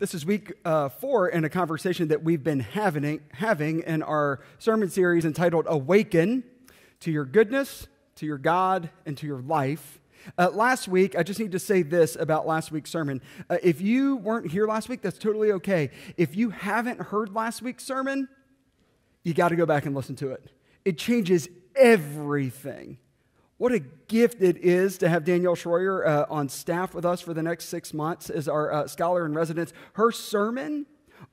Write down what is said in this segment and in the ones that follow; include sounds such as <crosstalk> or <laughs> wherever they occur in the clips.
This is week uh, four in a conversation that we've been having, having in our sermon series entitled Awaken to Your Goodness, to Your God, and to Your Life. Uh, last week, I just need to say this about last week's sermon. Uh, if you weren't here last week, that's totally okay. If you haven't heard last week's sermon, you got to go back and listen to it. It changes everything. What a gift it is to have Danielle Shroyer uh, on staff with us for the next six months as our uh, scholar in residence. Her sermon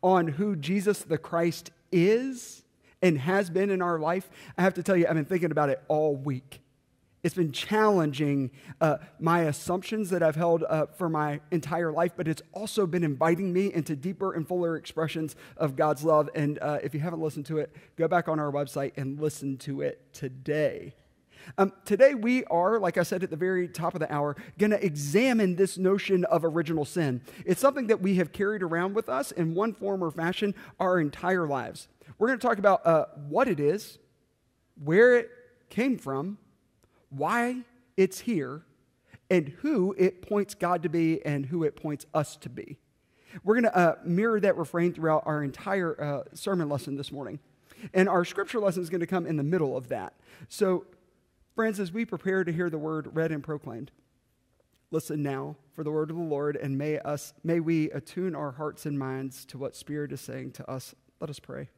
on who Jesus the Christ is and has been in our life, I have to tell you, I've been thinking about it all week. It's been challenging uh, my assumptions that I've held uh, for my entire life, but it's also been inviting me into deeper and fuller expressions of God's love. And uh, if you haven't listened to it, go back on our website and listen to it today. Um, today, we are, like I said at the very top of the hour, going to examine this notion of original sin. It's something that we have carried around with us in one form or fashion our entire lives. We're going to talk about uh, what it is, where it came from, why it's here, and who it points God to be and who it points us to be. We're going to uh, mirror that refrain throughout our entire uh, sermon lesson this morning. And our scripture lesson is going to come in the middle of that. So Friends, as we prepare to hear the word read and proclaimed, listen now for the word of the Lord, and may, us, may we attune our hearts and minds to what Spirit is saying to us. Let us pray.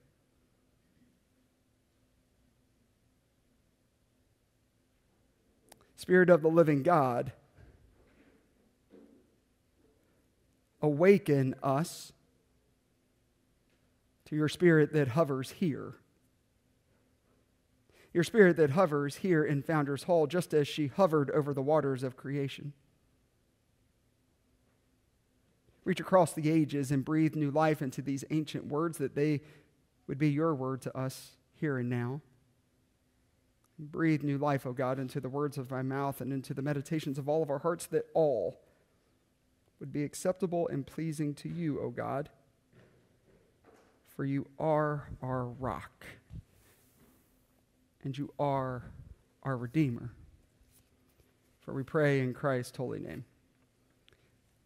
Spirit of the living God, awaken us to your spirit that hovers here your spirit that hovers here in Founders Hall, just as she hovered over the waters of creation. Reach across the ages and breathe new life into these ancient words that they would be your word to us here and now. Breathe new life, O God, into the words of my mouth and into the meditations of all of our hearts, that all would be acceptable and pleasing to you, O God. For you are our rock and you are our Redeemer. For we pray in Christ's holy name.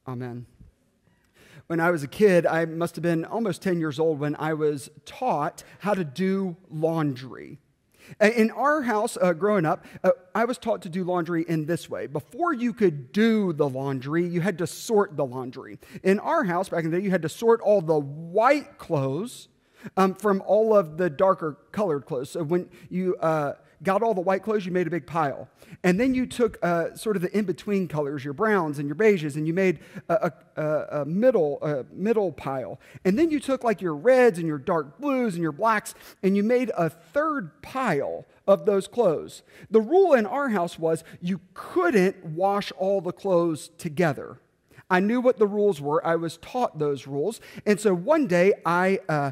Amen. When I was a kid, I must have been almost 10 years old when I was taught how to do laundry. In our house, uh, growing up, uh, I was taught to do laundry in this way. Before you could do the laundry, you had to sort the laundry. In our house back in the day, you had to sort all the white clothes um, from all of the darker colored clothes. So when you uh, got all the white clothes, you made a big pile. And then you took uh, sort of the in between colors, your browns and your beiges, and you made a, a, a middle, a middle pile. And then you took like your reds and your dark blues and your blacks, and you made a third pile of those clothes. The rule in our house was you couldn't wash all the clothes together. I knew what the rules were. I was taught those rules. And so one day I uh,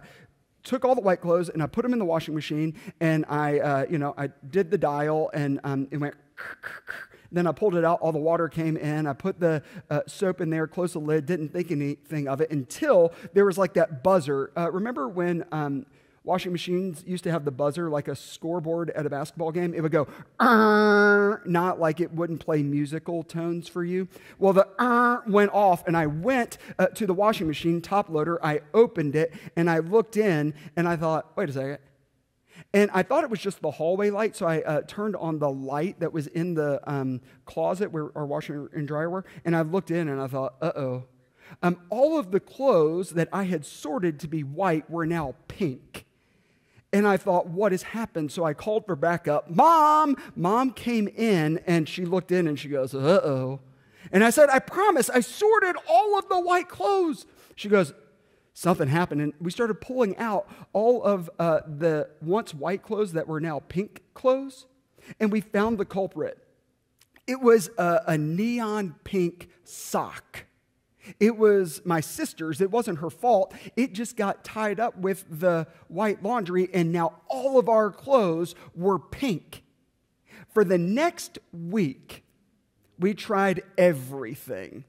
took all the white clothes and I put them in the washing machine and I, uh, you know, I did the dial and um, it went. <laughs> Then I pulled it out, all the water came in. I put the uh, soap in there, closed the lid, didn't think anything of it until there was like that buzzer. Uh, remember when um, Washing machines used to have the buzzer like a scoreboard at a basketball game. It would go, not like it wouldn't play musical tones for you. Well, the went off, and I went uh, to the washing machine top loader. I opened it, and I looked in, and I thought, wait a second. And I thought it was just the hallway light, so I uh, turned on the light that was in the um, closet where our washer and dryer were, and I looked in, and I thought, uh oh. Um, all of the clothes that I had sorted to be white were now pink. And I thought, what has happened? So I called for backup. Mom! Mom came in and she looked in and she goes, uh oh. And I said, I promise, I sorted all of the white clothes. She goes, something happened. And we started pulling out all of uh, the once white clothes that were now pink clothes. And we found the culprit. It was a, a neon pink sock. It was my sister's. It wasn't her fault. It just got tied up with the white laundry, and now all of our clothes were pink. For the next week, we tried everything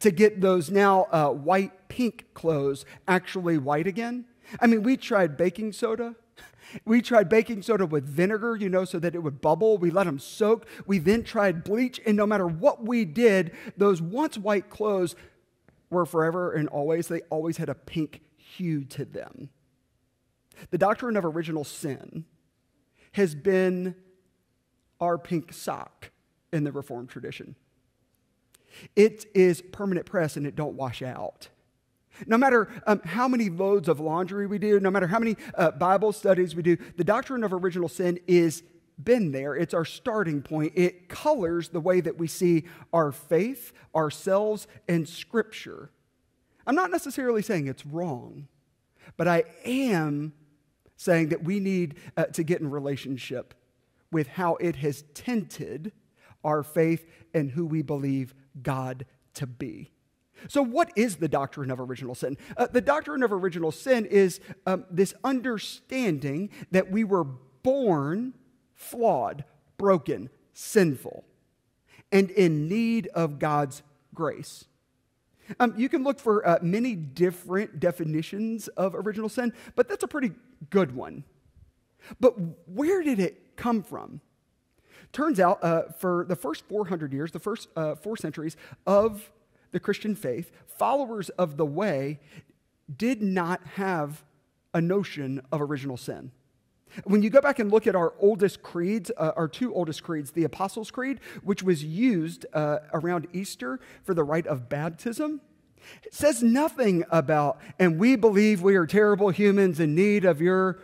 to get those now uh, white pink clothes actually white again. I mean, we tried baking soda. We tried baking soda with vinegar, you know, so that it would bubble. We let them soak. We then tried bleach, and no matter what we did, those once white clothes were forever and always, they always had a pink hue to them. The doctrine of original sin has been our pink sock in the Reformed tradition. It is permanent press and it don't wash out. No matter um, how many loads of laundry we do, no matter how many uh, Bible studies we do, the doctrine of original sin is been there. It's our starting point. It colors the way that we see our faith, ourselves, and Scripture. I'm not necessarily saying it's wrong, but I am saying that we need uh, to get in relationship with how it has tinted our faith and who we believe God to be. So, what is the doctrine of original sin? Uh, the doctrine of original sin is um, this understanding that we were born flawed, broken, sinful, and in need of God's grace. Um, you can look for uh, many different definitions of original sin, but that's a pretty good one. But where did it come from? Turns out, uh, for the first 400 years, the first uh, four centuries of the Christian faith, followers of the way did not have a notion of original sin. When you go back and look at our oldest creeds, uh, our two oldest creeds, the Apostles' Creed, which was used uh, around Easter for the rite of baptism, it says nothing about, and we believe we are terrible humans in need of your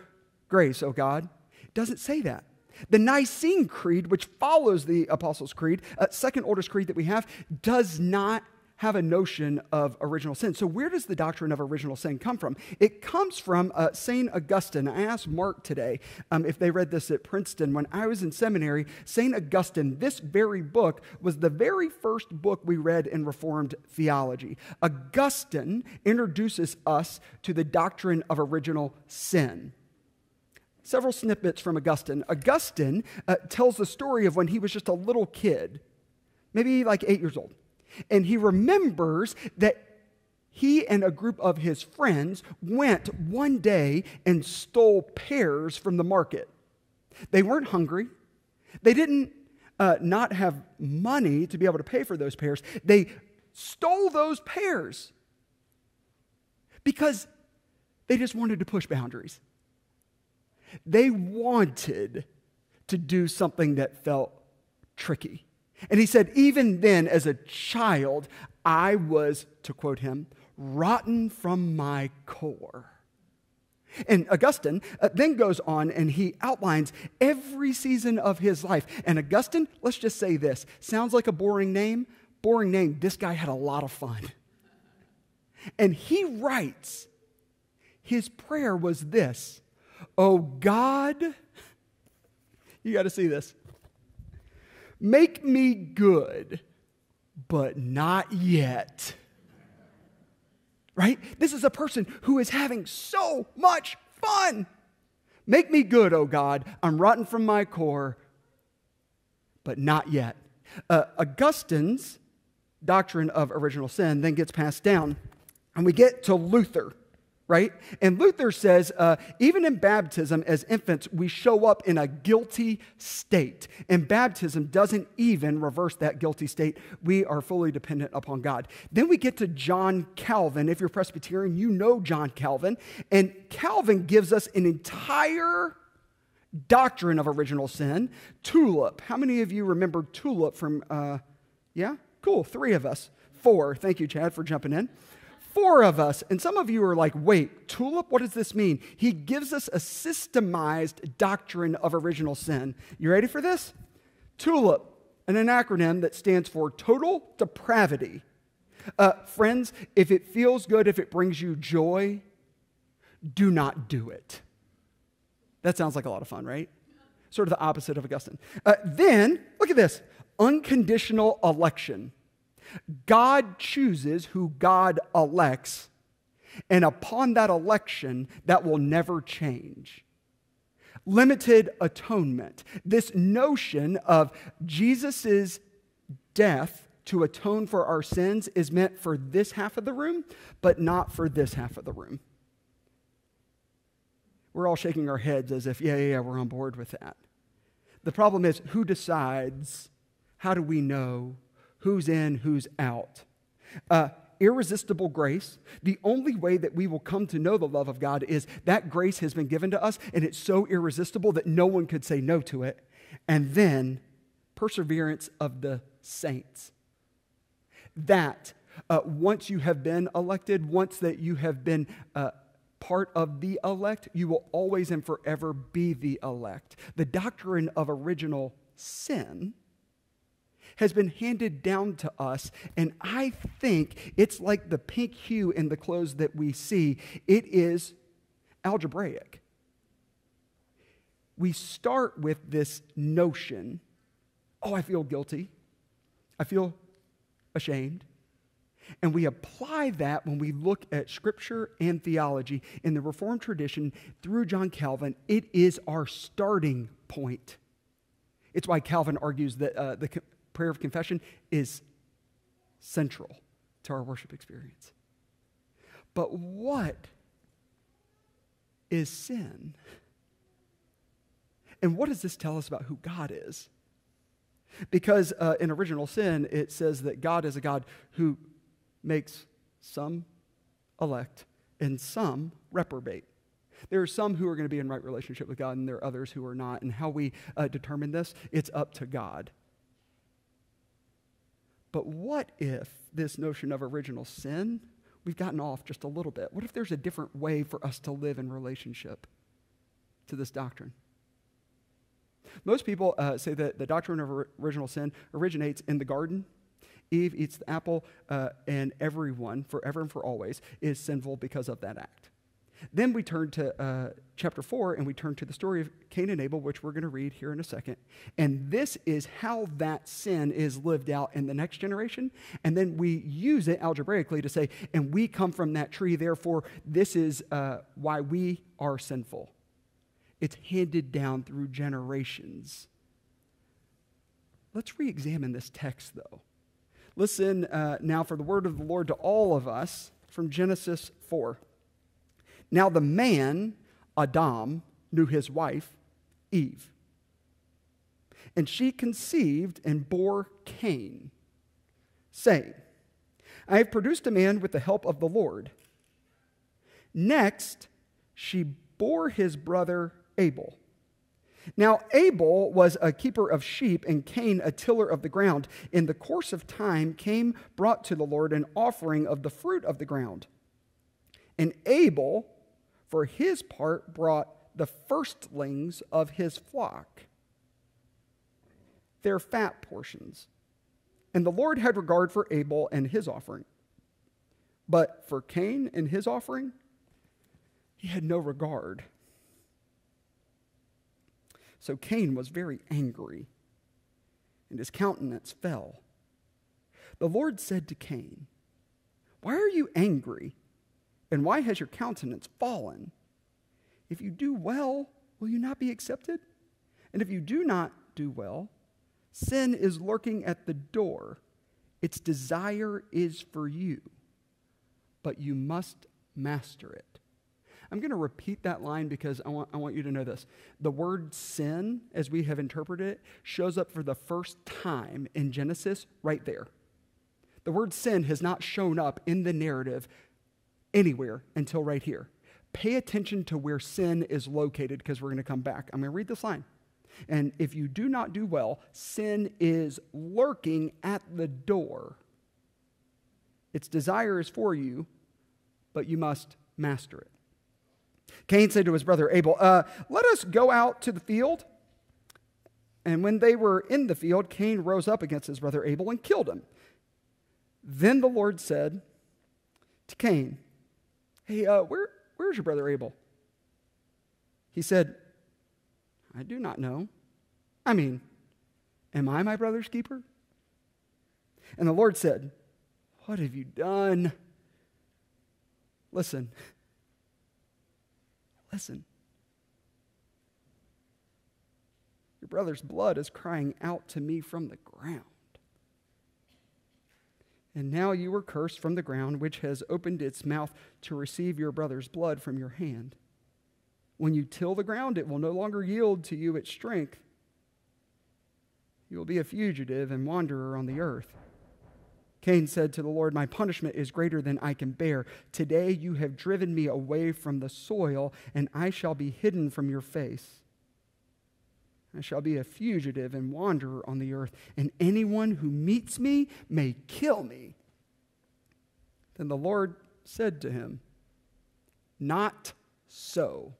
grace, O God. It doesn't say that. The Nicene Creed, which follows the Apostles' Creed, uh, second oldest creed that we have, does not have a notion of original sin. So, where does the doctrine of original sin come from? It comes from uh, St. Augustine. I asked Mark today um, if they read this at Princeton. When I was in seminary, St. Augustine, this very book was the very first book we read in Reformed theology. Augustine introduces us to the doctrine of original sin several snippets from Augustine. Augustine uh, tells the story of when he was just a little kid, maybe like eight years old. And he remembers that he and a group of his friends went one day and stole pears from the market. They weren't hungry. They didn't uh, not have money to be able to pay for those pears. They stole those pears because they just wanted to push boundaries. They wanted to do something that felt tricky. And he said, even then, as a child, I was, to quote him, rotten from my core. And Augustine uh, then goes on and he outlines every season of his life. And Augustine, let's just say this sounds like a boring name. Boring name. This guy had a lot of fun. And he writes, his prayer was this Oh God, you got to see this. Make me good, but not yet. Right? This is a person who is having so much fun. Make me good, oh God. I'm rotten from my core, but not yet. Uh, Augustine's doctrine of original sin then gets passed down, and we get to Luther right? And Luther says, uh, even in baptism, as infants, we show up in a guilty state. And baptism doesn't even reverse that guilty state. We are fully dependent upon God. Then we get to John Calvin. If you're Presbyterian, you know John Calvin. And Calvin gives us an entire doctrine of original sin. Tulip. How many of you remember Tulip from, uh, yeah? Cool, three of us. Four. Thank you, Chad, for jumping in four of us. And some of you are like, wait, tulip, what does this mean? He gives us a systemized doctrine of original sin. You ready for this? TULIP, an acronym that stands for total depravity. Uh, friends, if it feels good, if it brings you joy, do not do it. That sounds like a lot of fun, right? Sort of the opposite of Augustine. Uh, then, look at this unconditional election. God chooses who God elects, and upon that election, that will never change. Limited atonement. This notion of Jesus' death to atone for our sins is meant for this half of the room, but not for this half of the room. We're all shaking our heads as if, yeah, yeah, yeah, we're on board with that. The problem is who decides? How do we know? Who's in, who's out. Uh, irresistible grace. The only way that we will come to know the love of God is that grace has been given to us, and it's so irresistible that no one could say no to it. And then perseverance of the saints. That uh, once you have been elected, once that you have been uh, part of the elect, you will always and forever be the elect. The doctrine of original sin has been handed down to us, and I think it's like the pink hue in the clothes that we see. It is algebraic. We start with this notion oh, I feel guilty. I feel ashamed. And we apply that when we look at scripture and theology in the Reformed tradition through John Calvin. It is our starting point. It's why Calvin argues that uh, the prayer of confession is central to our worship experience. But what is sin? And what does this tell us about who God is? Because uh, in original sin, it says that God is a God who makes some elect and some reprobate. There are some who are going to be in right relationship with God, and there are others who are not. And how we uh, determine this, it's up to God. But what if this notion of original sin, we've gotten off just a little bit? What if there's a different way for us to live in relationship to this doctrine? Most people uh, say that the doctrine of original sin originates in the garden. Eve eats the apple, uh, and everyone, forever and for always, is sinful because of that act. Then we turn to uh, chapter 4 and we turn to the story of Cain and Abel, which we're going to read here in a second. And this is how that sin is lived out in the next generation. And then we use it algebraically to say, and we come from that tree, therefore, this is uh, why we are sinful. It's handed down through generations. Let's re examine this text, though. Listen uh, now for the word of the Lord to all of us from Genesis 4. Now, the man, Adam, knew his wife, Eve. And she conceived and bore Cain, saying, I have produced a man with the help of the Lord. Next, she bore his brother Abel. Now, Abel was a keeper of sheep, and Cain a tiller of the ground. In the course of time, Cain brought to the Lord an offering of the fruit of the ground. And Abel, for his part, brought the firstlings of his flock, their fat portions. And the Lord had regard for Abel and his offering. But for Cain and his offering, he had no regard. So Cain was very angry, and his countenance fell. The Lord said to Cain, Why are you angry? And why has your countenance fallen? If you do well, will you not be accepted? And if you do not do well, sin is lurking at the door. Its desire is for you, but you must master it. I'm going to repeat that line because I want, I want you to know this. The word sin, as we have interpreted it, shows up for the first time in Genesis right there. The word sin has not shown up in the narrative anywhere until right here. Pay attention to where sin is located because we're going to come back. I'm going to read this line. And if you do not do well, sin is lurking at the door. Its desire is for you, but you must master it. Cain said to his brother Abel, uh, Let us go out to the field. And when they were in the field, Cain rose up against his brother Abel and killed him. Then the Lord said to Cain, Hey, uh, where, where's your brother Abel? He said, I do not know. I mean, am I my brother's keeper? And the Lord said, What have you done? Listen, Listen. Your brother's blood is crying out to me from the ground. And now you are cursed from the ground, which has opened its mouth to receive your brother's blood from your hand. When you till the ground, it will no longer yield to you its strength. You will be a fugitive and wanderer on the earth. Cain said to the Lord, My punishment is greater than I can bear. Today you have driven me away from the soil, and I shall be hidden from your face. I shall be a fugitive and wanderer on the earth, and anyone who meets me may kill me. Then the Lord said to him, Not so.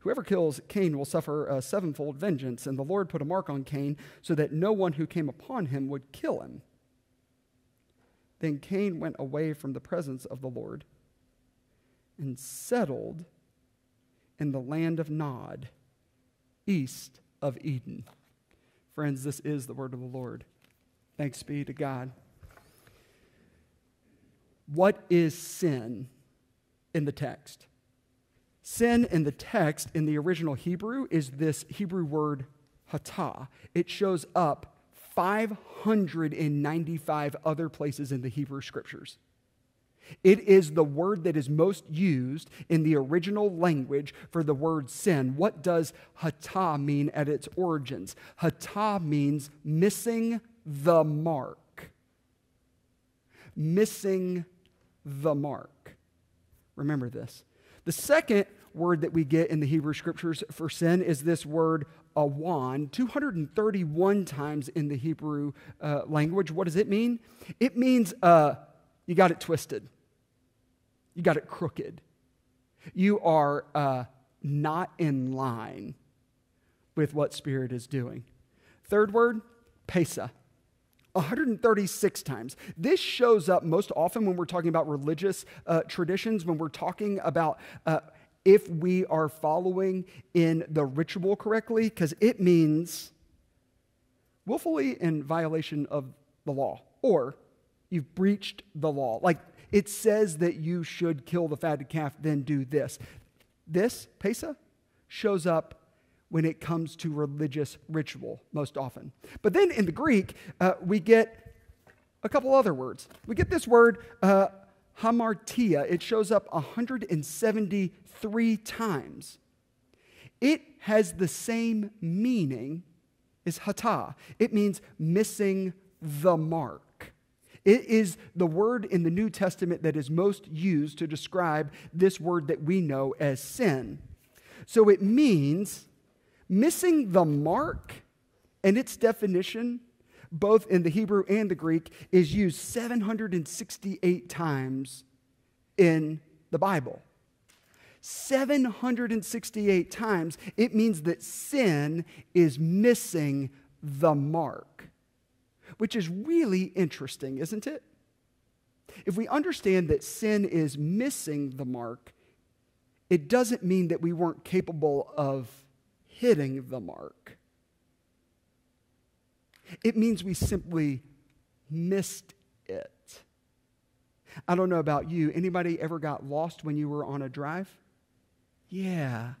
Whoever kills Cain will suffer a sevenfold vengeance. And the Lord put a mark on Cain so that no one who came upon him would kill him. Then Cain went away from the presence of the Lord and settled in the land of Nod, east of Eden. Friends, this is the word of the Lord. Thanks be to God. What is sin in the text? Sin in the text in the original Hebrew is this Hebrew word hatah. It shows up 595 other places in the Hebrew scriptures. It is the word that is most used in the original language for the word sin. What does hatah mean at its origins? Hatah means missing the mark. Missing the mark. Remember this. The second word that we get in the Hebrew scriptures for sin is this word awan, 231 times in the Hebrew uh, language. What does it mean? It means uh, you got it twisted, you got it crooked, you are uh, not in line with what Spirit is doing. Third word, pesa. 136 times. This shows up most often when we're talking about religious uh, traditions, when we're talking about uh, if we are following in the ritual correctly, because it means willfully in violation of the law, or you've breached the law. Like it says that you should kill the fatted calf, then do this. This, Pesa, shows up when it comes to religious ritual most often. But then in the Greek, uh, we get a couple other words. We get this word, uh, hamartia. It shows up 173 times. It has the same meaning as hata. It means missing the mark. It is the word in the New Testament that is most used to describe this word that we know as sin. So it means missing the mark and its definition both in the Hebrew and the Greek, is used 768 times in the Bible. 768 times, it means that sin is missing the mark, which is really interesting, isn't it? If we understand that sin is missing the mark, it doesn't mean that we weren't capable of hitting the mark. It means we simply missed it. I don't know about you. Anybody ever got lost when you were on a drive? Yeah.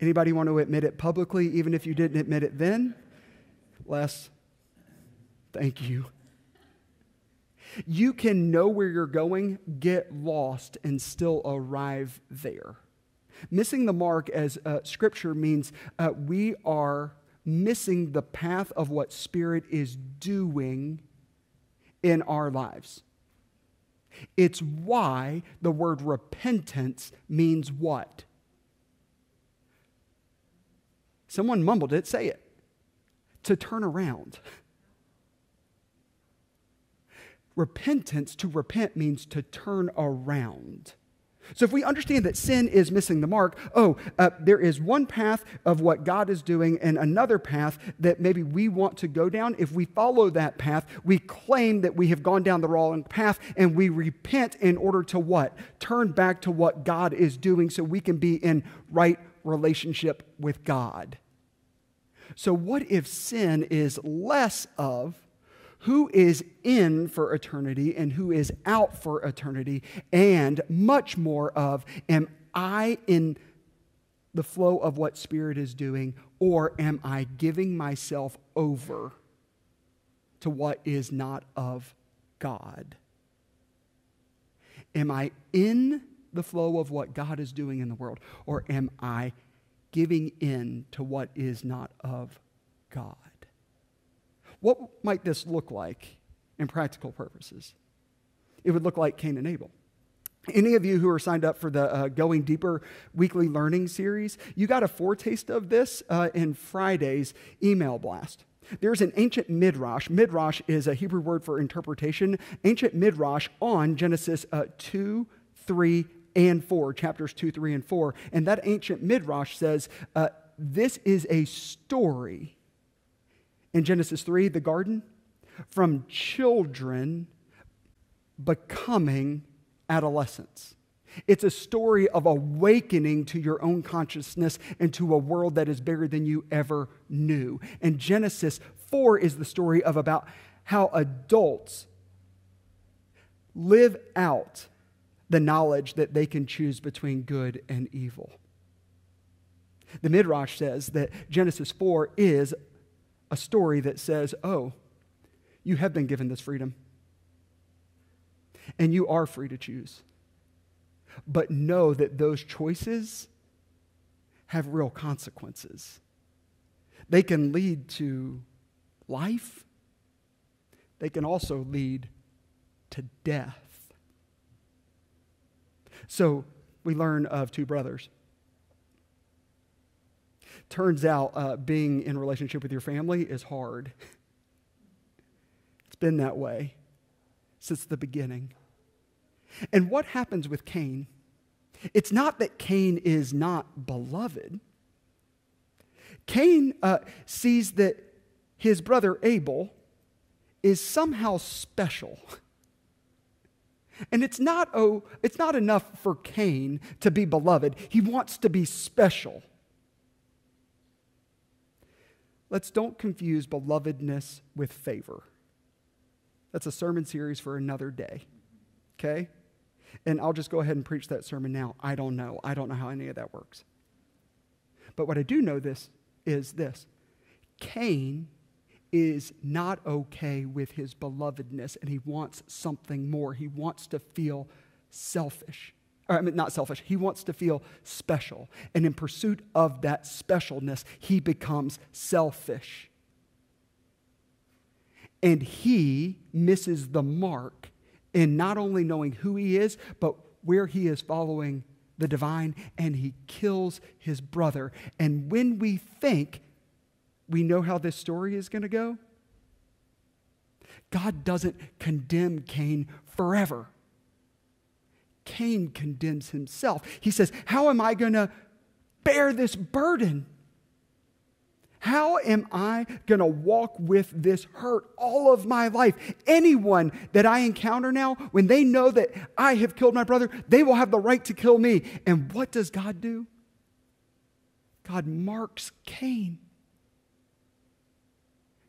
Anybody want to admit it publicly, even if you didn't admit it then? Les, thank you. You can know where you're going, get lost, and still arrive there. Missing the mark, as uh, scripture means, uh, we are missing the path of what Spirit is doing in our lives. It's why the word repentance means what? Someone mumbled it, say it. To turn around. <laughs> Repentance, to repent, means to turn around. So, if we understand that sin is missing the mark, oh, uh, there is one path of what God is doing and another path that maybe we want to go down. If we follow that path, we claim that we have gone down the wrong path and we repent in order to what? Turn back to what God is doing so we can be in right relationship with God. So, what if sin is less of who is in for eternity and who is out for eternity, and much more of, am I in the flow of what Spirit is doing, or am I giving myself over to what is not of God? Am I in the flow of what God is doing in the world, or am I giving in to what is not of God? What might this look like in practical purposes? It would look like Cain and Abel. Any of you who are signed up for the uh, Going Deeper weekly learning series, you got a foretaste of this uh, in Friday's email blast. There's an ancient midrash. Midrash is a Hebrew word for interpretation. Ancient midrash on Genesis uh, 2, 3, and 4, chapters 2, 3, and 4. And that ancient midrash says uh, this is a story in Genesis 3, the garden, from children becoming adolescents. It's a story of awakening to your own consciousness and to a world that is bigger than you ever knew. And Genesis 4 is the story of about how adults live out the knowledge that they can choose between good and evil. The Midrash says that Genesis 4 is a story that says, oh, you have been given this freedom. And you are free to choose. But know that those choices have real consequences. They can lead to life, they can also lead to death. So we learn of two brothers. Turns out uh, being in relationship with your family is hard. It's been that way since the beginning. And what happens with Cain? It's not that Cain is not beloved. Cain uh, sees that his brother Abel is somehow special. And it's not, oh, it's not enough for Cain to be beloved. He wants to be special. Let's don't confuse belovedness with favor. That's a sermon series for another day. Okay? And I'll just go ahead and preach that sermon now. I don't know. I don't know how any of that works. But what I do know this is this. Cain is not okay with his belovedness and he wants something more. He wants to feel selfish. I mean, not selfish. He wants to feel special. And in pursuit of that specialness, he becomes selfish. And he misses the mark in not only knowing who he is, but where he is following the divine, and he kills his brother. And when we think we know how this story is going to go, God doesn't condemn Cain forever. Cain condemns himself. He says, How am I going to bear this burden? How am I going to walk with this hurt all of my life? Anyone that I encounter now, when they know that I have killed my brother, they will have the right to kill me. And what does God do? God marks Cain.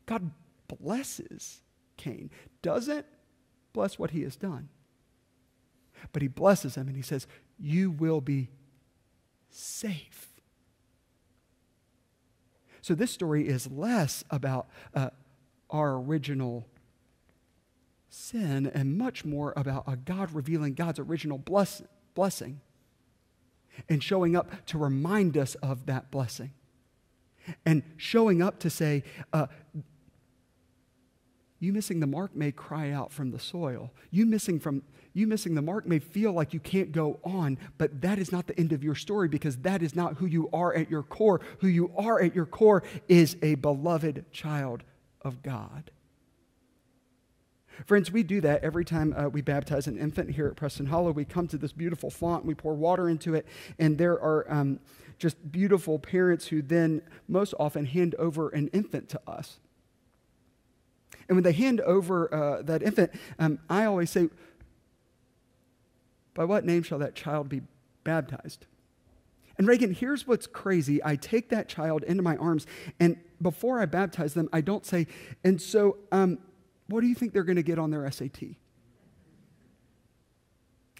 God blesses Cain, doesn't bless what he has done, but he blesses him and he says, You will be safe. So this story is less about uh, our original sin and much more about a God revealing God's original bless- blessing and showing up to remind us of that blessing. And showing up to say, uh, you missing the mark may cry out from the soil. You missing from you missing the mark may feel like you can't go on, but that is not the end of your story because that is not who you are at your core. Who you are at your core is a beloved child of God. Friends, we do that every time uh, we baptize an infant here at Preston Hollow. We come to this beautiful font, we pour water into it, and there are um, just beautiful parents who then most often hand over an infant to us. And when they hand over uh, that infant, um, I always say, By what name shall that child be baptized? And Reagan, here's what's crazy. I take that child into my arms, and before I baptize them, I don't say, And so, um, what do you think they're going to get on their SAT?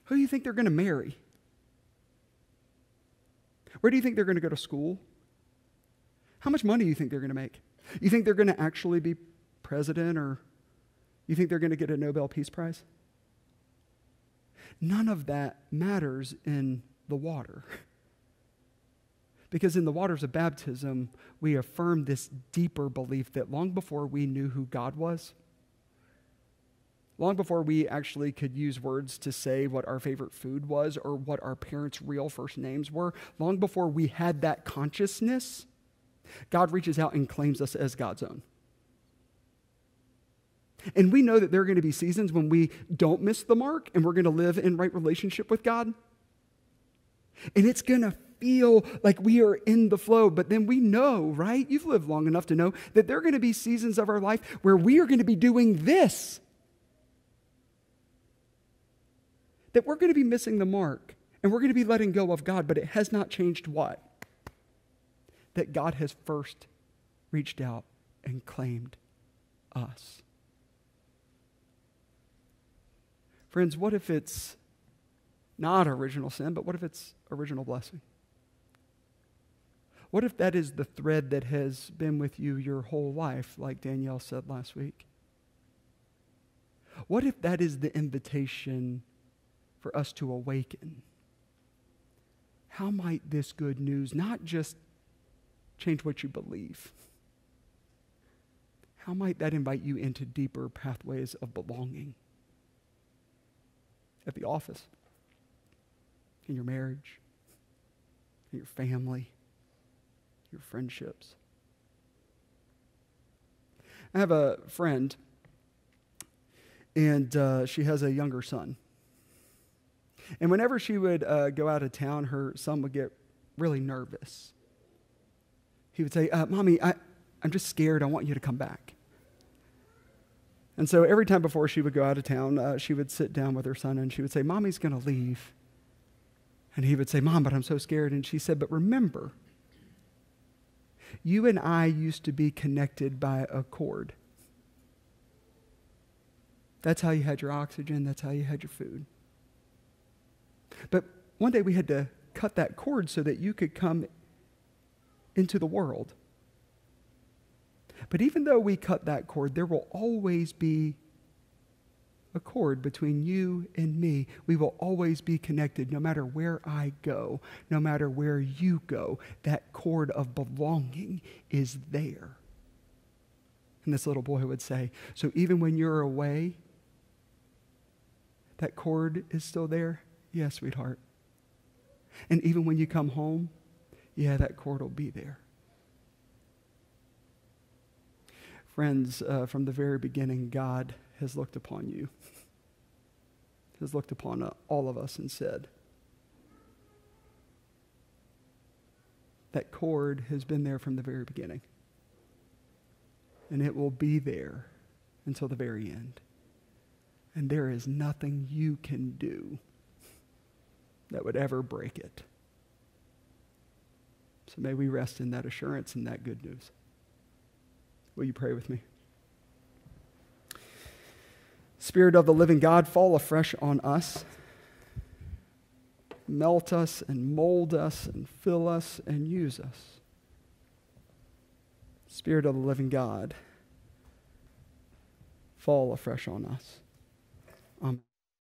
Who do you think they're going to marry? Where do you think they're going to go to school? How much money do you think they're going to make? You think they're going to actually be president or you think they're going to get a Nobel Peace Prize? None of that matters in the water. <laughs> Because in the waters of baptism, we affirm this deeper belief that long before we knew who God was, long before we actually could use words to say what our favorite food was or what our parents' real first names were, long before we had that consciousness, God reaches out and claims us as God's own. And we know that there are going to be seasons when we don't miss the mark and we're going to live in right relationship with God. And it's going to feel like we are in the flow. But then we know, right? You've lived long enough to know that there are going to be seasons of our life where we are going to be doing this. That we're going to be missing the mark and we're going to be letting go of God, but it has not changed what? That God has first reached out and claimed us. Friends, what if it's not original sin, but what if it's original blessing? What if that is the thread that has been with you your whole life, like Danielle said last week? What if that is the invitation for us to awaken? How might this good news not just change what you believe? How might that invite you into deeper pathways of belonging? At the office, in your marriage, in your family, your friendships. I have a friend, and uh, she has a younger son. And whenever she would uh, go out of town, her son would get really nervous. He would say, uh, Mommy, I, I'm just scared. I want you to come back. And so every time before she would go out of town, uh, she would sit down with her son and she would say, Mommy's going to leave. And he would say, Mom, but I'm so scared. And she said, But remember, you and I used to be connected by a cord. That's how you had your oxygen, that's how you had your food. But one day we had to cut that cord so that you could come into the world. But even though we cut that cord, there will always be a cord between you and me. We will always be connected no matter where I go, no matter where you go. That cord of belonging is there. And this little boy would say, So even when you're away, that cord is still there? Yes, yeah, sweetheart. And even when you come home, yeah, that cord will be there. Friends, uh, from the very beginning, God has looked upon you, has looked upon uh, all of us and said, That cord has been there from the very beginning. And it will be there until the very end. And there is nothing you can do that would ever break it. So may we rest in that assurance and that good news. Will you pray with me? Spirit of the living God, fall afresh on us. Melt us and mold us and fill us and use us. Spirit of the living God, fall afresh on us. Amen.